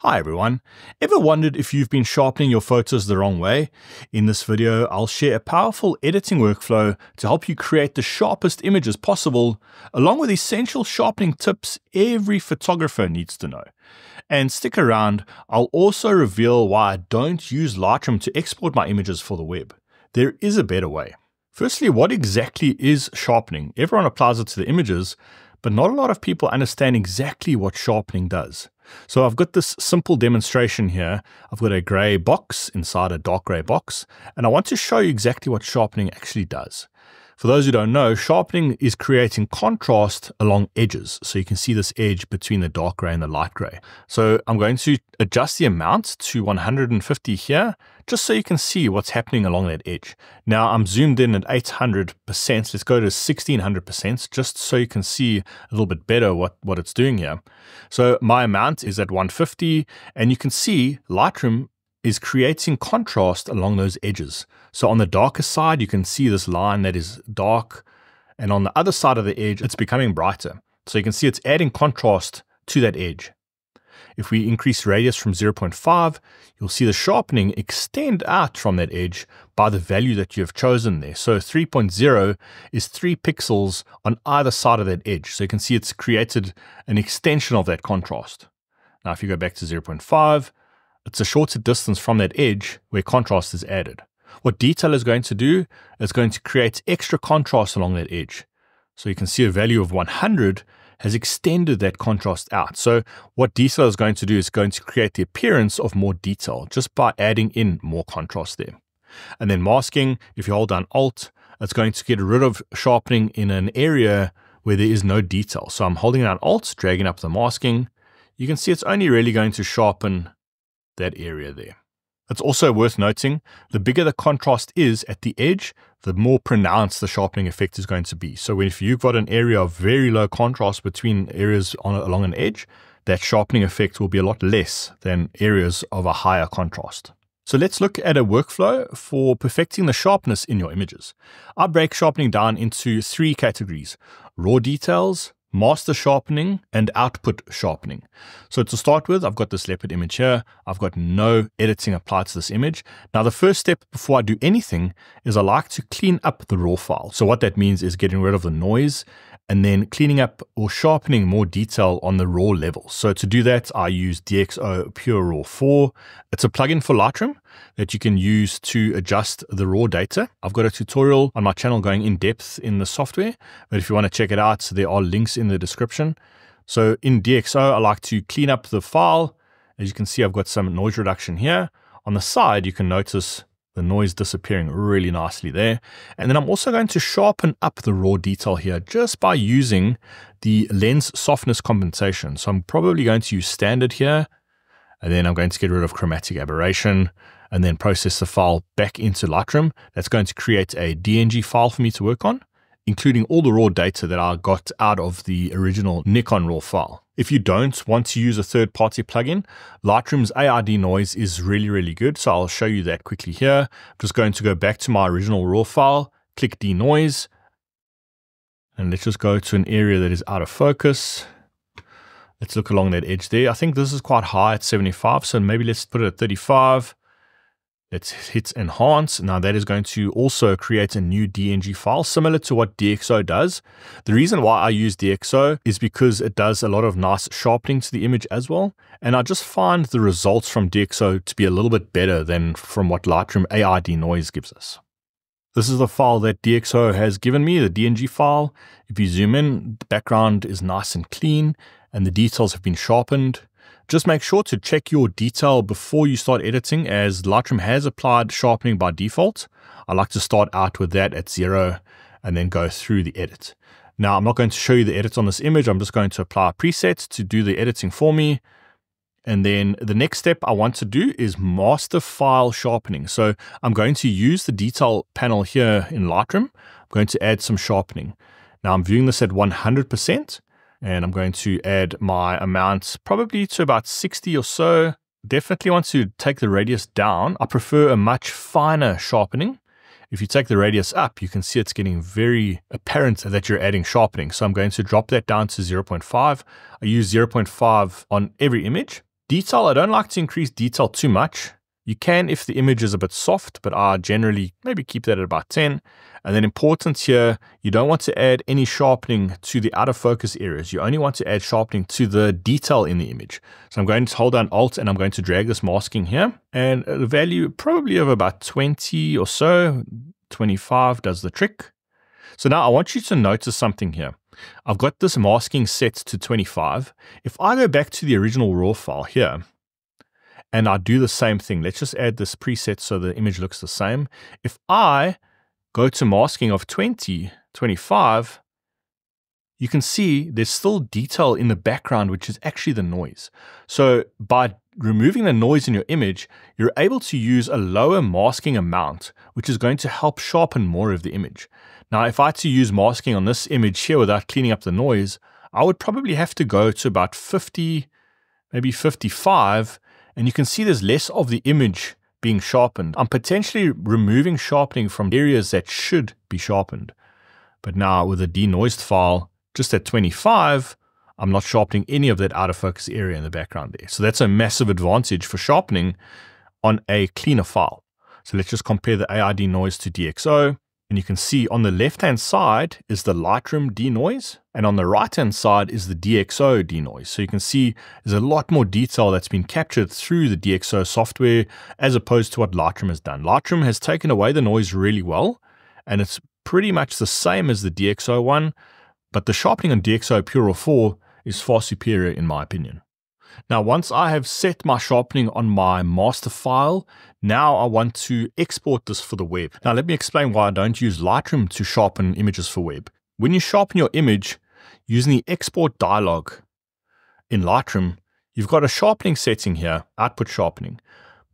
Hi everyone. Ever wondered if you've been sharpening your photos the wrong way? In this video, I'll share a powerful editing workflow to help you create the sharpest images possible, along with essential sharpening tips every photographer needs to know. And stick around, I'll also reveal why I don't use Lightroom to export my images for the web. There is a better way. Firstly, what exactly is sharpening? Everyone applies it to the images, but not a lot of people understand exactly what sharpening does. So I've got this simple demonstration here. I've got a gray box inside a dark gray box, and I want to show you exactly what sharpening actually does. For those who don't know, sharpening is creating contrast along edges. So you can see this edge between the dark gray and the light gray. So I'm going to adjust the amount to 150 here, just so you can see what's happening along that edge. Now I'm zoomed in at 800%. Let's go to 1600%, just so you can see a little bit better what, what it's doing here. So my amount is at 150, and you can see Lightroom is creating contrast along those edges. So on the darker side, you can see this line that is dark, and on the other side of the edge, it's becoming brighter. So you can see it's adding contrast to that edge. If we increase radius from 0.5, you'll see the sharpening extend out from that edge by the value that you have chosen there. So 3.0 is 3 pixels on either side of that edge. So you can see it's created an extension of that contrast. Now if you go back to 0.5, it's a shorter distance from that edge where contrast is added. What detail is going to do is going to create extra contrast along that edge. So you can see a value of 100 has extended that contrast out. So what detail is going to do is going to create the appearance of more detail just by adding in more contrast there. And then masking, if you hold down Alt, it's going to get rid of sharpening in an area where there is no detail. So I'm holding down Alt, dragging up the masking. You can see it's only really going to sharpen that area there. It's also worth noting the bigger the contrast is at the edge, the more pronounced the sharpening effect is going to be. So if you've got an area of very low contrast between areas on, along an edge, that sharpening effect will be a lot less than areas of a higher contrast. So let's look at a workflow for perfecting the sharpness in your images. I break sharpening down into three categories, raw details, master sharpening and output sharpening. So to start with, I've got this leopard image here. I've got no editing applied to this image. Now the first step before I do anything is I like to clean up the raw file. So what that means is getting rid of the noise and then cleaning up or sharpening more detail on the raw level. So to do that, I use DxO Pure Raw 4. It's a plugin for Lightroom that you can use to adjust the raw data. I've got a tutorial on my channel going in depth in the software, but if you want to check it out, there are links in the description. So in DxO, I like to clean up the file. As you can see, I've got some noise reduction here. On the side, you can notice the noise disappearing really nicely there. And then I'm also going to sharpen up the raw detail here just by using the lens softness compensation. So I'm probably going to use standard here, and then I'm going to get rid of chromatic aberration and then process the file back into Lightroom. That's going to create a DNG file for me to work on, including all the raw data that I got out of the original Nikon RAW file. If you don't want to use a third-party plugin, Lightroom's AI denoise is really, really good. So I'll show you that quickly here. I'm just going to go back to my original RAW file, click denoise, and let's just go to an area that is out of focus. Let's look along that edge there. I think this is quite high at 75, so maybe let's put it at 35. Let's hit enhance. Now that is going to also create a new DNG file similar to what DxO does. The reason why I use DxO is because it does a lot of nice sharpening to the image as well. And I just find the results from DxO to be a little bit better than from what Lightroom AI denoise gives us. This is the file that DxO has given me, the DNG file. If you zoom in, the background is nice and clean and the details have been sharpened. Just make sure to check your detail before you start editing as Lightroom has applied sharpening by default. I like to start out with that at zero and then go through the edit. Now I'm not going to show you the edit on this image. I'm just going to apply a preset to do the editing for me. And then the next step I want to do is master file sharpening. So I'm going to use the detail panel here in Lightroom. I'm going to add some sharpening. Now I'm viewing this at 100% and I'm going to add my amount probably to about 60 or so. Definitely want to take the radius down. I prefer a much finer sharpening. If you take the radius up, you can see it's getting very apparent that you're adding sharpening. So I'm going to drop that down to 0.5. I use 0.5 on every image. Detail, I don't like to increase detail too much. You can if the image is a bit soft, but I generally maybe keep that at about 10. And then important here, you don't want to add any sharpening to the out of focus areas. You only want to add sharpening to the detail in the image. So I'm going to hold down Alt and I'm going to drag this masking here. And the value probably of about 20 or so, 25 does the trick. So now I want you to notice something here. I've got this masking set to 25. If I go back to the original raw file here, and I do the same thing. Let's just add this preset so the image looks the same. If I go to masking of 20, 25, you can see there's still detail in the background, which is actually the noise. So by removing the noise in your image, you're able to use a lower masking amount, which is going to help sharpen more of the image. Now, if I had to use masking on this image here without cleaning up the noise, I would probably have to go to about 50, maybe 55, and you can see there's less of the image being sharpened. I'm potentially removing sharpening from areas that should be sharpened. But now with a denoised file, just at 25, I'm not sharpening any of that out of focus area in the background there. So that's a massive advantage for sharpening on a cleaner file. So let's just compare the AI noise to DxO. And you can see on the left-hand side is the Lightroom denoise, and on the right-hand side is the DxO denoise. So you can see there's a lot more detail that's been captured through the DxO software as opposed to what Lightroom has done. Lightroom has taken away the noise really well, and it's pretty much the same as the DxO one, but the sharpening on DxO Pure 4 is far superior in my opinion. Now, once I have set my sharpening on my master file, now I want to export this for the web. Now, let me explain why I don't use Lightroom to sharpen images for web. When you sharpen your image using the export dialog in Lightroom, you've got a sharpening setting here, output sharpening,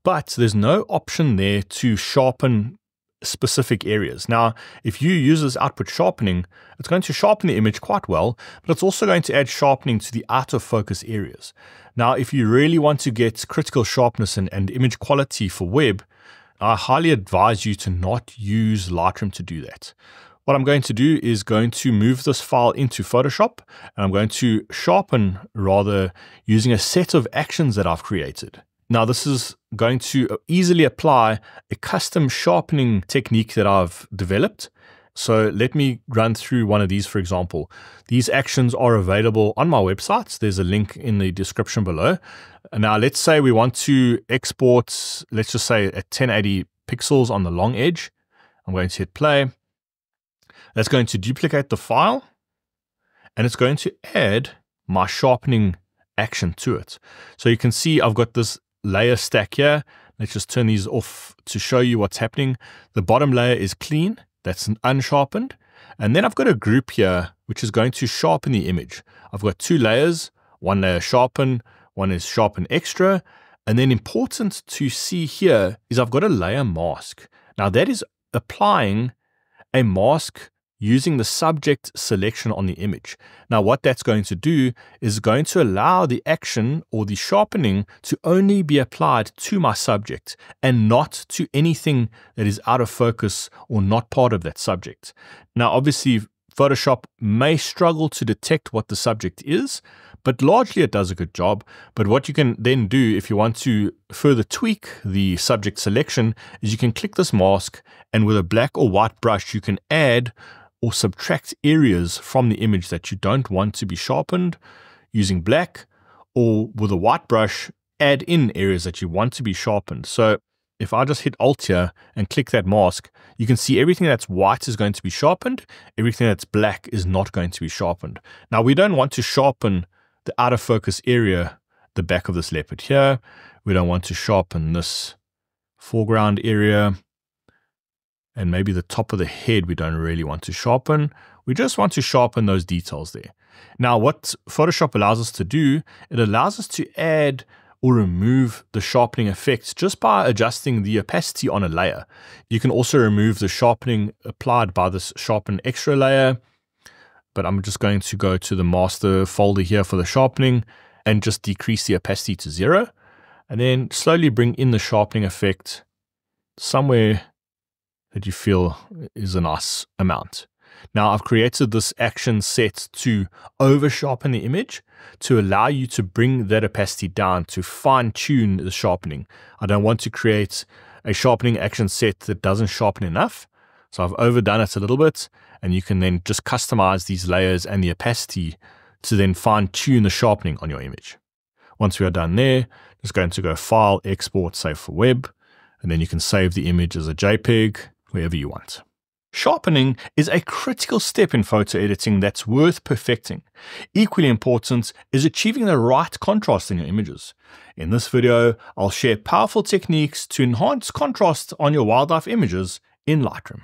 but there's no option there to sharpen specific areas. Now, if you use this output sharpening, it's going to sharpen the image quite well, but it's also going to add sharpening to the out of focus areas. Now, if you really want to get critical sharpness and, and image quality for web, I highly advise you to not use Lightroom to do that. What I'm going to do is going to move this file into Photoshop and I'm going to sharpen rather using a set of actions that I've created. Now, this is going to easily apply a custom sharpening technique that I've developed. So let me run through one of these, for example. These actions are available on my website. There's a link in the description below. Now, let's say we want to export, let's just say at 1080 pixels on the long edge. I'm going to hit play. That's going to duplicate the file and it's going to add my sharpening action to it. So you can see I've got this layer stack here. Let's just turn these off to show you what's happening. The bottom layer is clean, that's unsharpened. And then I've got a group here, which is going to sharpen the image. I've got two layers, one layer sharpen, one is sharpen extra. And then important to see here is I've got a layer mask. Now that is applying a mask using the subject selection on the image. Now, what that's going to do is going to allow the action or the sharpening to only be applied to my subject and not to anything that is out of focus or not part of that subject. Now, obviously, Photoshop may struggle to detect what the subject is, but largely it does a good job. But what you can then do if you want to further tweak the subject selection is you can click this mask and with a black or white brush, you can add or subtract areas from the image that you don't want to be sharpened using black or with a white brush, add in areas that you want to be sharpened. So if I just hit Alt here and click that mask, you can see everything that's white is going to be sharpened. Everything that's black is not going to be sharpened. Now we don't want to sharpen the out of focus area, the back of this leopard here. We don't want to sharpen this foreground area and maybe the top of the head we don't really want to sharpen. We just want to sharpen those details there. Now, what Photoshop allows us to do, it allows us to add or remove the sharpening effects just by adjusting the opacity on a layer. You can also remove the sharpening applied by this sharpen extra layer, but I'm just going to go to the master folder here for the sharpening and just decrease the opacity to zero, and then slowly bring in the sharpening effect somewhere that you feel is a nice amount. Now I've created this action set to over sharpen the image to allow you to bring that opacity down to fine tune the sharpening. I don't want to create a sharpening action set that doesn't sharpen enough. So I've overdone it a little bit and you can then just customize these layers and the opacity to then fine tune the sharpening on your image. Once we are done there, just going to go File, Export, Save for Web, and then you can save the image as a JPEG, wherever you want. Sharpening is a critical step in photo editing that's worth perfecting. Equally important is achieving the right contrast in your images. In this video, I'll share powerful techniques to enhance contrast on your wildlife images in Lightroom.